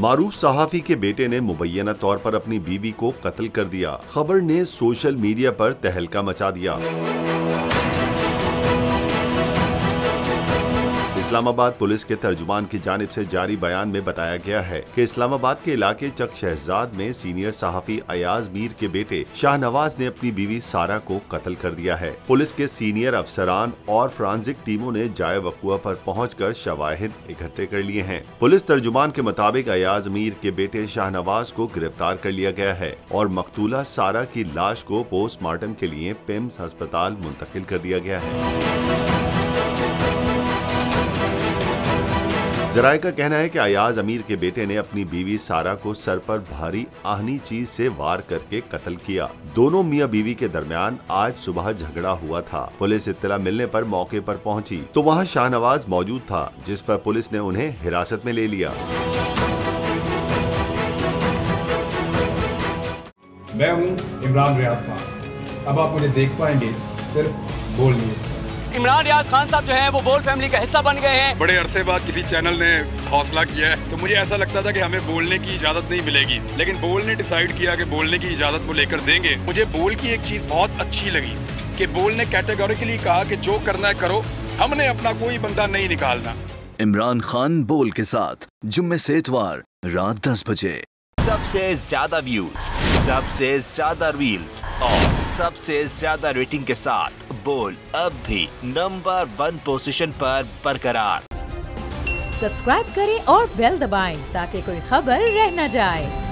मारूफ सहाफी के बेटे ने मुबैना तौर पर अपनी बीवी को कत्ल कर दिया। खबर ने सोशल मीडिया पर तहलका मचा दिया। इस्लामाबाद पुलिस के तर्जुमान की जानब से जारी बयान में बताया गया है कि इस्लामाबाद के इलाके चक शहजाद में सीनियर सहाफी अयाज मीर के बेटे शाहनवाज ने अपनी बीवी सारा को कत्ल कर दिया है। पुलिस के सीनियर अफसरान और फ्रांसिक टीमों ने जाय वकुआ पर पहुंचकर शवाहिद इकट्ठे कर लिए हैं। पुलिस तर्जुमान के मुताबिक अयाज मीर के बेटे शाहनवाज को गिरफ़्तार कर लिया गया है और मकतूला सारा की लाश को पोस्टमार्टम के लिए पिम्स अस्पताल मुंतकिल कर दिया गया है। जराये का कहना है कि अयाज अमीर के बेटे ने अपनी बीवी सारा को सर पर भारी आहनी चीज़ से वार करके कत्ल किया। दोनों मियाँ बीवी के दरमियान आज सुबह झगड़ा हुआ था। पुलिस इत्तला मिलने पर मौके पर पहुँची तो वहाँ शाहनवाज मौजूद था, जिस पर पुलिस ने उन्हें हिरासत में ले लिया। मैं हूँ इमरान रियाज खान। अब आप मुझे देख पाएँगे सिर्फ़ बोल न्यूज़ इमरान रियाज खान साहब जो है वो बोल फैमिली का हिस्सा बन गए हैं। बड़े अरसे बाद किसी चैनल ने हौसला किया है। तो मुझे ऐसा लगता था कि हमें बोलने की इजाज़त नहीं मिलेगी। लेकिन बोल ने डिसाइड किया कि बोलने की इजाज़त वो लेकर देंगे। मुझे बोल की एक चीज़ बहुत अच्छी लगी कि बोल ने कैटेगोरिकली कहा कि जो करना है करो। हमने अपना कोई बंदा नहीं निकालना। इमरान खान बोल के साथ जुम्मे से इतवार रात दस बजे। सबसे ज़्यादा व्यूज़ सबसे ज़्यादा रील और सबसे ज़्यादा रेटिंग के साथ। बोल अब भी नंबर वन पोजीशन पर बरकरार। सब्सक्राइब करें और बेल दबाएँ ताकि कोई खबर रह न जाए।